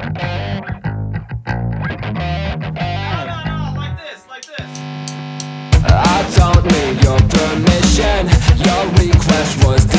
I don't need your permission. Your request was